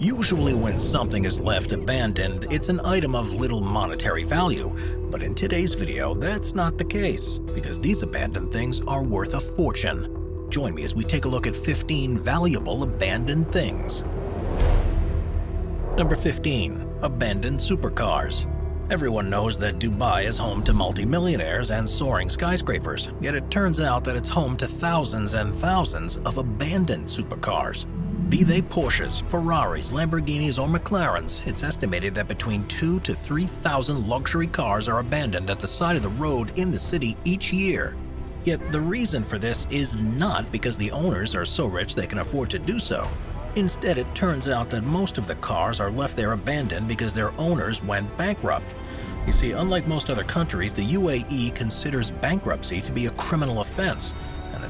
Usually when something is left abandoned, it's an item of little monetary value. But in today's video, that's not the case, because these abandoned things are worth a fortune. Join me as we take a look at 15 valuable abandoned things. Number 15. Abandoned Supercars Everyone knows that Dubai is home to multimillionaires and soaring skyscrapers, yet it turns out that it's home to thousands and thousands of abandoned supercars. Be they Porsches, Ferraris, Lamborghinis, or McLarens, it's estimated that between 2 to 3,000 luxury cars are abandoned at the side of the road in the city each year. Yet the reason for this is not because the owners are so rich they can afford to do so. Instead, it turns out that most of the cars are left there abandoned because their owners went bankrupt. You see, unlike most other countries, the UAE considers bankruptcy to be a criminal offense,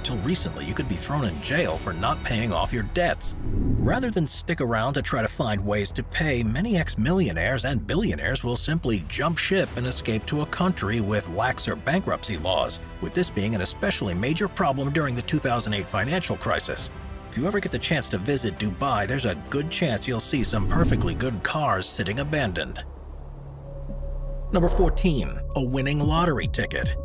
until recently you could be thrown in jail for not paying off your debts. Rather than stick around to try to find ways to pay, many ex-millionaires and billionaires will simply jump ship and escape to a country with laxer bankruptcy laws, with this being an especially major problem during the 2008 financial crisis. If you ever get the chance to visit Dubai, there's a good chance you'll see some perfectly good cars sitting abandoned. Number 14. A winning lottery ticket.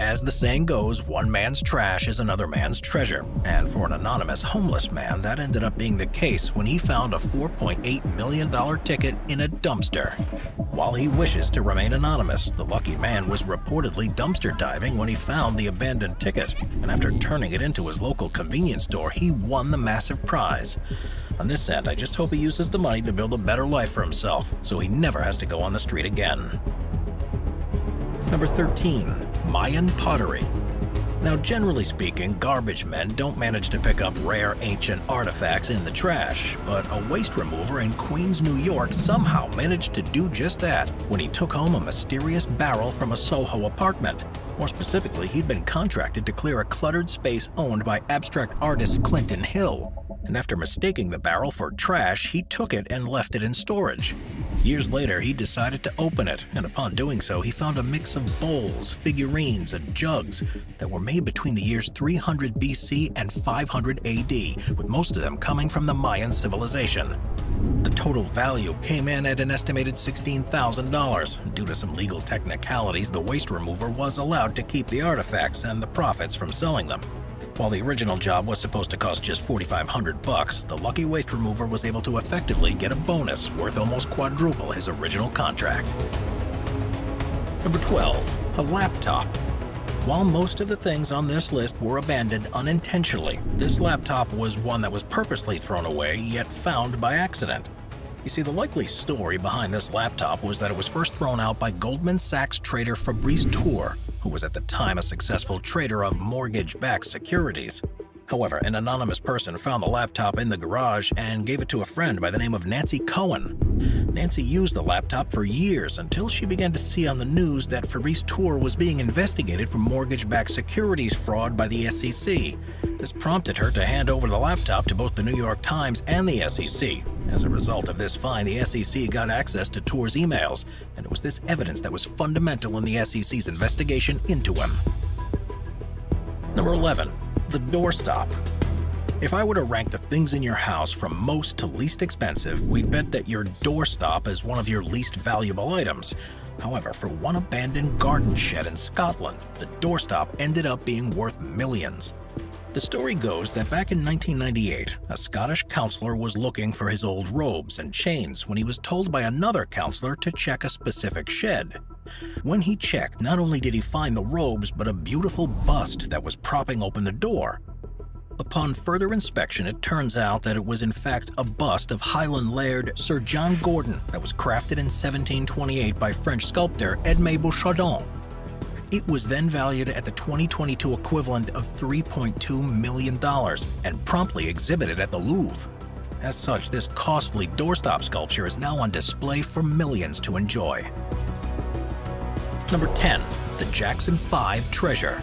As the saying goes, one man's trash is another man's treasure, and for an anonymous homeless man, that ended up being the case when he found a $4.8 million ticket in a dumpster. While he wishes to remain anonymous, the lucky man was reportedly dumpster diving when he found the abandoned ticket, and after turning it into his local convenience store, he won the massive prize. On this end, I just hope he uses the money to build a better life for himself, so he never has to go on the street again. Number 13. Mayan Pottery Now generally speaking, garbage men don't manage to pick up rare ancient artifacts in the trash, but a waste remover in Queens, New York somehow managed to do just that when he took home a mysterious barrel from a Soho apartment. More specifically, he'd been contracted to clear a cluttered space owned by abstract artist Clinton Hill and after mistaking the barrel for trash, he took it and left it in storage. Years later, he decided to open it, and upon doing so, he found a mix of bowls, figurines, and jugs that were made between the years 300 BC and 500 AD, with most of them coming from the Mayan civilization. The total value came in at an estimated $16,000. Due to some legal technicalities, the waste remover was allowed to keep the artifacts and the profits from selling them. While the original job was supposed to cost just 4,500 bucks, the Lucky Waste Remover was able to effectively get a bonus worth almost quadruple his original contract. Number 12. A laptop. While most of the things on this list were abandoned unintentionally, this laptop was one that was purposely thrown away yet found by accident. You see, the likely story behind this laptop was that it was first thrown out by Goldman Sachs trader Fabrice Tourre, who was at the time a successful trader of mortgage-backed securities. However, an anonymous person found the laptop in the garage and gave it to a friend by the name of Nancy Cohen. Nancy used the laptop for years until she began to see on the news that Fabrice Tourre was being investigated for mortgage-backed securities fraud by the SEC. This prompted her to hand over the laptop to both the New York Times and the SEC. As a result of this fine, the SEC got access to Tourre's emails, and it was this evidence that was fundamental in the SEC's investigation into him. Number 11. The Doorstop if I were to rank the things in your house from most to least expensive, we'd bet that your doorstop is one of your least valuable items. However, for one abandoned garden shed in Scotland, the doorstop ended up being worth millions. The story goes that back in 1998, a Scottish counselor was looking for his old robes and chains when he was told by another counselor to check a specific shed. When he checked, not only did he find the robes, but a beautiful bust that was propping open the door. Upon further inspection, it turns out that it was in fact a bust of Highland Laird Sir John Gordon that was crafted in 1728 by French sculptor Edme Bouchardon. It was then valued at the 2022 equivalent of $3.2 million and promptly exhibited at the Louvre. As such, this costly doorstop sculpture is now on display for millions to enjoy. Number 10. The Jackson 5 Treasure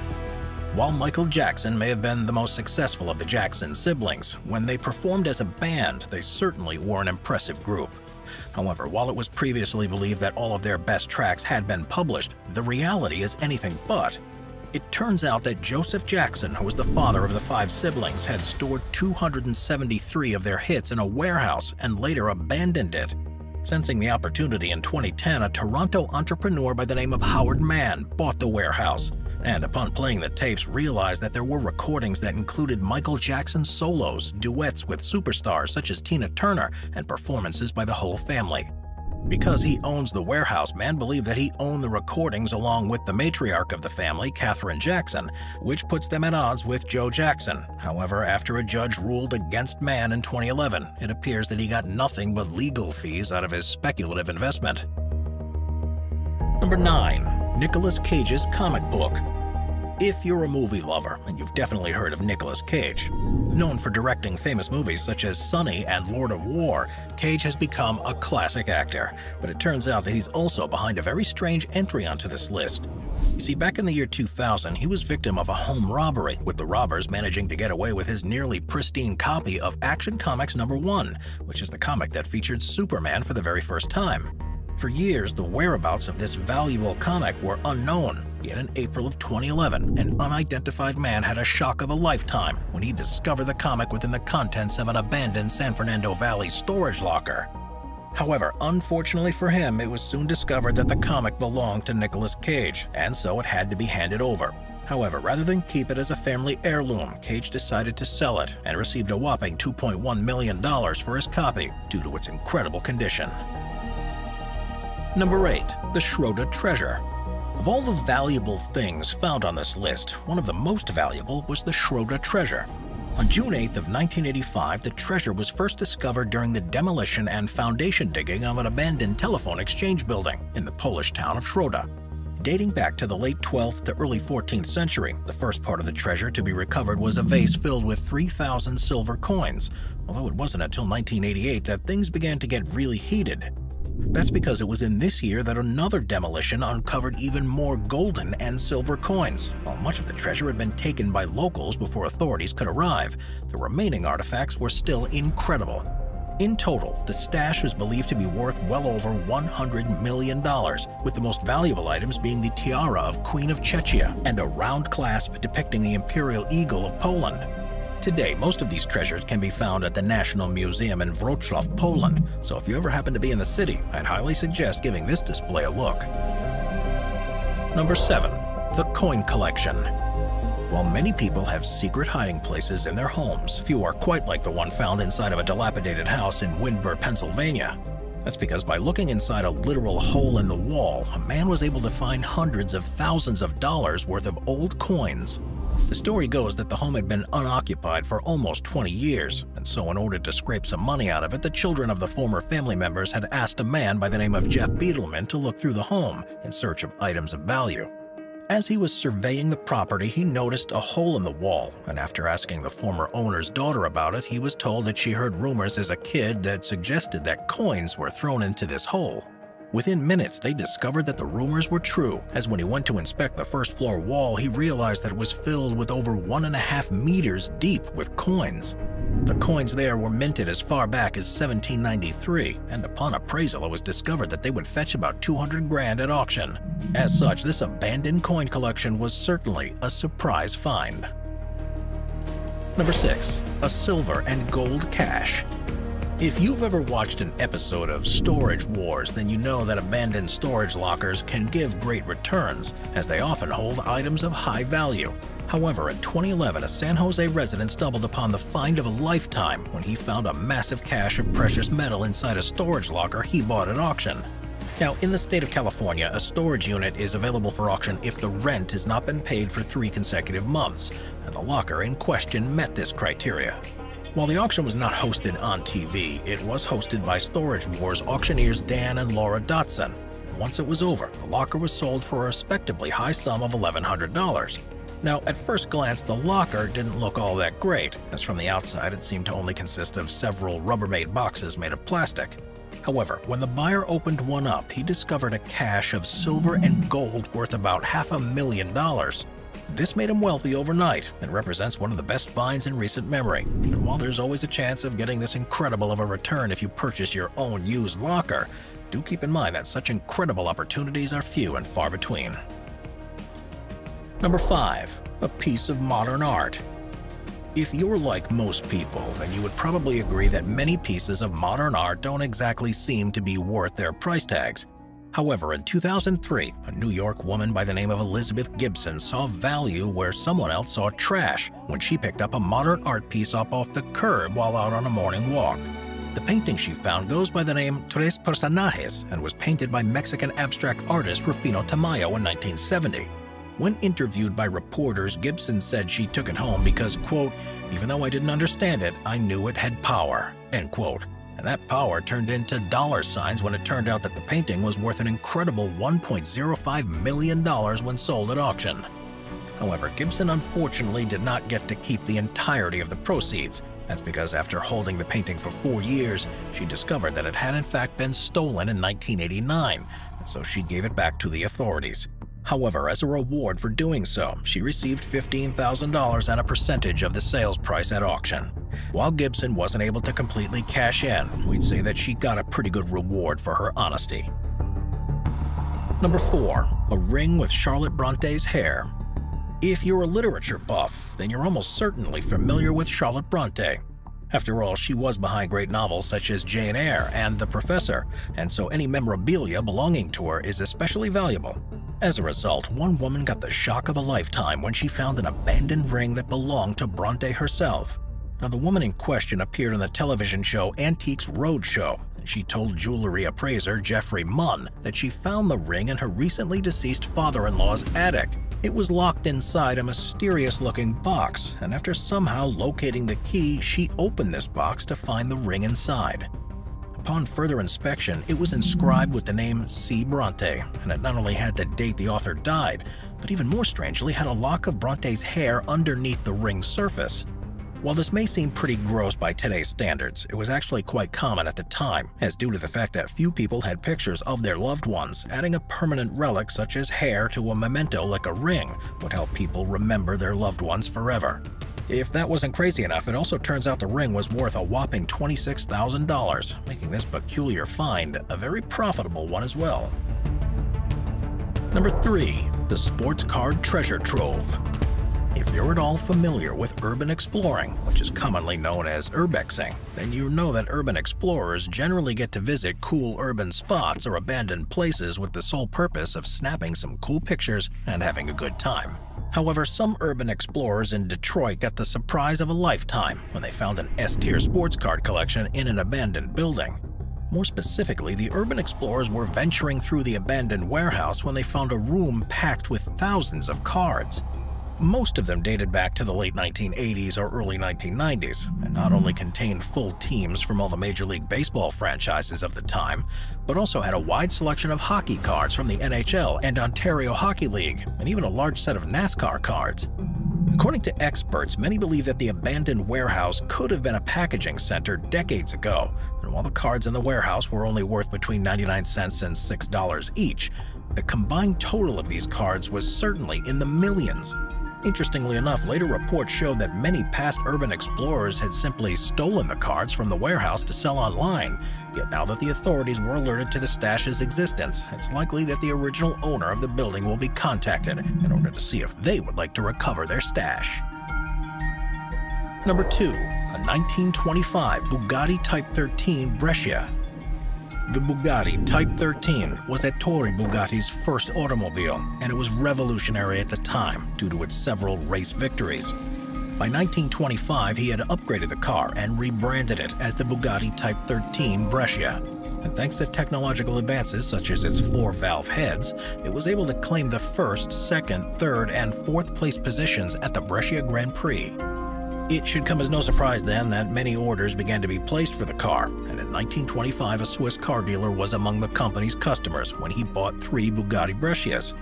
while Michael Jackson may have been the most successful of the Jackson siblings, when they performed as a band, they certainly were an impressive group. However, while it was previously believed that all of their best tracks had been published, the reality is anything but. It turns out that Joseph Jackson, who was the father of the five siblings, had stored 273 of their hits in a warehouse and later abandoned it. Sensing the opportunity in 2010, a Toronto entrepreneur by the name of Howard Mann bought the warehouse, and upon playing the tapes realized that there were recordings that included Michael Jackson's solos, duets with superstars such as Tina Turner, and performances by the whole family. Because he owns the warehouse, Mann believed that he owned the recordings along with the matriarch of the family, Katherine Jackson, which puts them at odds with Joe Jackson. However, after a judge ruled against Mann in 2011, it appears that he got nothing but legal fees out of his speculative investment. Number 9. Nicolas Cage's comic book if you're a movie lover, and you've definitely heard of Nicolas Cage. Known for directing famous movies such as Sonny and Lord of War, Cage has become a classic actor, but it turns out that he's also behind a very strange entry onto this list. You see, back in the year 2000, he was victim of a home robbery, with the robbers managing to get away with his nearly pristine copy of Action Comics number 1, which is the comic that featured Superman for the very first time. For years, the whereabouts of this valuable comic were unknown, yet in April of 2011, an unidentified man had a shock of a lifetime when he discovered the comic within the contents of an abandoned San Fernando Valley storage locker. However, unfortunately for him, it was soon discovered that the comic belonged to Nicolas Cage, and so it had to be handed over. However, rather than keep it as a family heirloom, Cage decided to sell it and received a whopping $2.1 million for his copy due to its incredible condition. Number 8. The Środa Treasure Of all the valuable things found on this list, one of the most valuable was the Środa Treasure. On June 8th of 1985, the treasure was first discovered during the demolition and foundation digging of an abandoned telephone exchange building in the Polish town of Środa. Dating back to the late 12th to early 14th century, the first part of the treasure to be recovered was a vase filled with 3,000 silver coins, although it wasn't until 1988 that things began to get really heated. That's because it was in this year that another demolition uncovered even more golden and silver coins. While much of the treasure had been taken by locals before authorities could arrive, the remaining artifacts were still incredible. In total, the stash was believed to be worth well over $100 million, with the most valuable items being the tiara of Queen of Czechia and a round clasp depicting the imperial eagle of Poland. Today, most of these treasures can be found at the National Museum in Wrocław, Poland, so if you ever happen to be in the city, I'd highly suggest giving this display a look. Number 7. The Coin Collection While many people have secret hiding places in their homes, few are quite like the one found inside of a dilapidated house in Windber, Pennsylvania. That's because by looking inside a literal hole in the wall, a man was able to find hundreds of thousands of dollars worth of old coins. The story goes that the home had been unoccupied for almost 20 years, and so in order to scrape some money out of it, the children of the former family members had asked a man by the name of Jeff Beetleman to look through the home in search of items of value. As he was surveying the property, he noticed a hole in the wall, and after asking the former owner's daughter about it, he was told that she heard rumors as a kid that suggested that coins were thrown into this hole. Within minutes, they discovered that the rumors were true, as when he went to inspect the first floor wall, he realized that it was filled with over one and a half meters deep with coins. The coins there were minted as far back as 1793, and upon appraisal it was discovered that they would fetch about 200 grand at auction. As such, this abandoned coin collection was certainly a surprise find. Number 6. A silver and gold cache. If you've ever watched an episode of Storage Wars, then you know that abandoned storage lockers can give great returns, as they often hold items of high value. However, in 2011, a San Jose resident stumbled upon the find of a lifetime when he found a massive cache of precious metal inside a storage locker he bought at auction. Now, in the state of California, a storage unit is available for auction if the rent has not been paid for three consecutive months, and the locker in question met this criteria. While the auction was not hosted on TV, it was hosted by Storage Wars auctioneers Dan and Laura Dotson. Once it was over, the locker was sold for a respectably high sum of $1,100. Now, at first glance, the locker didn't look all that great, as from the outside it seemed to only consist of several Rubbermaid boxes made of plastic. However, when the buyer opened one up, he discovered a cache of silver and gold worth about half a million dollars. This made him wealthy overnight and represents one of the best finds in recent memory. And while there's always a chance of getting this incredible of a return if you purchase your own used locker, do keep in mind that such incredible opportunities are few and far between. Number 5. A piece of modern art. If you're like most people, then you would probably agree that many pieces of modern art don't exactly seem to be worth their price tags. However, in 2003, a New York woman by the name of Elizabeth Gibson saw value where someone else saw trash when she picked up a modern art piece up off the curb while out on a morning walk. The painting she found goes by the name Tres Personajes and was painted by Mexican abstract artist Rufino Tamayo in 1970. When interviewed by reporters, Gibson said she took it home because, quote, even though I didn't understand it, I knew it had power, end quote. And that power turned into dollar signs when it turned out that the painting was worth an incredible $1.05 million when sold at auction. However, Gibson unfortunately did not get to keep the entirety of the proceeds. That's because after holding the painting for four years, she discovered that it had in fact been stolen in 1989, and so she gave it back to the authorities. However, as a reward for doing so, she received $15,000 and a percentage of the sales price at auction. While Gibson wasn't able to completely cash in, we'd say that she got a pretty good reward for her honesty. Number 4. A ring with Charlotte Bronte's hair. If you're a literature buff, then you're almost certainly familiar with Charlotte Bronte. After all, she was behind great novels such as Jane Eyre and The Professor, and so any memorabilia belonging to her is especially valuable. As a result, one woman got the shock of a lifetime when she found an abandoned ring that belonged to Bronte herself. Now, the woman in question appeared on the television show Antiques Roadshow, she told jewelry appraiser Geoffrey Munn that she found the ring in her recently deceased father-in-law's attic. It was locked inside a mysterious-looking box, and after somehow locating the key, she opened this box to find the ring inside. Upon further inspection, it was inscribed with the name C. Bronte, and it not only had the date the author died, but even more strangely had a lock of Bronte's hair underneath the ring's surface. While this may seem pretty gross by today's standards, it was actually quite common at the time, as due to the fact that few people had pictures of their loved ones, adding a permanent relic such as hair to a memento like a ring would help people remember their loved ones forever. If that wasn't crazy enough, it also turns out the ring was worth a whopping $26,000, making this peculiar find a very profitable one as well. Number 3. The Sports Card Treasure Trove if you're at all familiar with urban exploring, which is commonly known as urbexing, then you know that urban explorers generally get to visit cool urban spots or abandoned places with the sole purpose of snapping some cool pictures and having a good time. However, some urban explorers in Detroit got the surprise of a lifetime when they found an S-tier sports card collection in an abandoned building. More specifically, the urban explorers were venturing through the abandoned warehouse when they found a room packed with thousands of cards. Most of them dated back to the late 1980s or early 1990s, and not only contained full teams from all the Major League Baseball franchises of the time, but also had a wide selection of hockey cards from the NHL and Ontario Hockey League, and even a large set of NASCAR cards. According to experts, many believe that the abandoned warehouse could have been a packaging center decades ago, and while the cards in the warehouse were only worth between 99 cents and $6 each, the combined total of these cards was certainly in the millions. Interestingly enough, later reports showed that many past urban explorers had simply stolen the cards from the warehouse to sell online. Yet now that the authorities were alerted to the stash's existence, it's likely that the original owner of the building will be contacted in order to see if they would like to recover their stash. Number 2. A 1925 Bugatti Type 13 Brescia the Bugatti Type 13 was Ettore Bugatti's first automobile, and it was revolutionary at the time due to its several race victories. By 1925, he had upgraded the car and rebranded it as the Bugatti Type 13 Brescia. And thanks to technological advances such as its four-valve heads, it was able to claim the first, second, third, and fourth place positions at the Brescia Grand Prix. It should come as no surprise then that many orders began to be placed for the car, and in 1925 a Swiss car dealer was among the company's customers when he bought three Bugatti Brescias.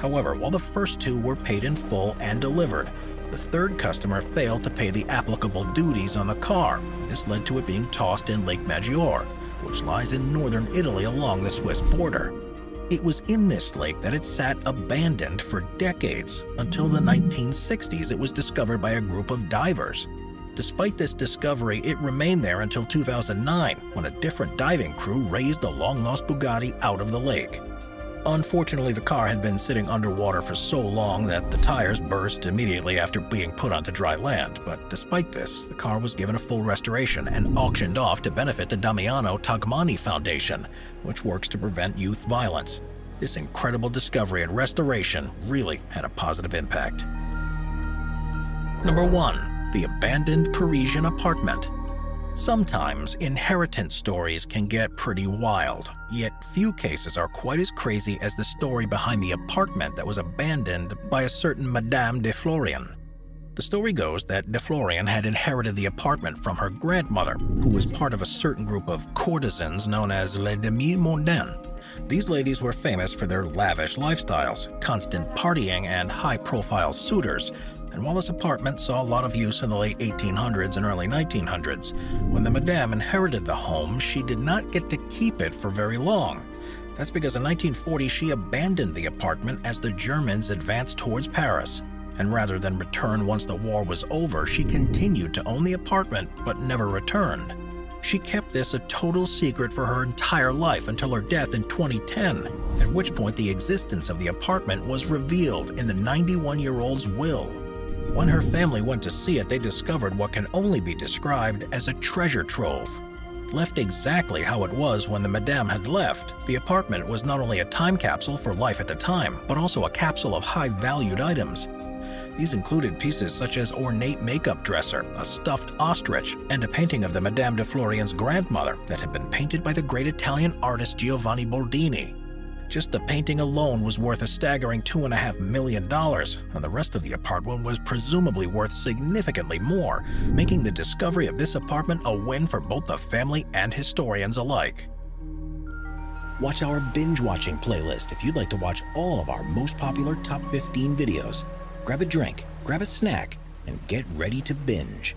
However, while the first two were paid in full and delivered, the third customer failed to pay the applicable duties on the car. This led to it being tossed in Lake Maggiore, which lies in northern Italy along the Swiss border. It was in this lake that it sat abandoned for decades. Until the 1960s, it was discovered by a group of divers. Despite this discovery, it remained there until 2009, when a different diving crew raised the long-lost Bugatti out of the lake. Unfortunately, the car had been sitting underwater for so long that the tires burst immediately after being put onto dry land. But despite this, the car was given a full restoration and auctioned off to benefit the Damiano Tamagni Foundation, which works to prevent youth violence. This incredible discovery and restoration really had a positive impact. Number 1. The Abandoned Parisian Apartment Sometimes inheritance stories can get pretty wild, yet few cases are quite as crazy as the story behind the apartment that was abandoned by a certain Madame de Florian. The story goes that de Florian had inherited the apartment from her grandmother, who was part of a certain group of courtesans known as les demi-mondaines. These ladies were famous for their lavish lifestyles, constant partying, and high-profile suitors, and while this apartment saw a lot of use in the late 1800s and early 1900s, when the Madame inherited the home, she did not get to keep it for very long. That's because in 1940 she abandoned the apartment as the Germans advanced towards Paris. And rather than return once the war was over, she continued to own the apartment but never returned. She kept this a total secret for her entire life until her death in 2010, at which point the existence of the apartment was revealed in the 91 year old's will. When her family went to see it, they discovered what can only be described as a treasure trove. Left exactly how it was when the Madame had left, the apartment was not only a time capsule for life at the time, but also a capsule of high-valued items. These included pieces such as ornate makeup dresser, a stuffed ostrich, and a painting of the Madame de Florian's grandmother that had been painted by the great Italian artist Giovanni Boldini. Just the painting alone was worth a staggering $2.5 million, and the rest of the apartment was presumably worth significantly more, making the discovery of this apartment a win for both the family and historians alike. Watch our binge watching playlist if you'd like to watch all of our most popular top 15 videos. Grab a drink, grab a snack, and get ready to binge.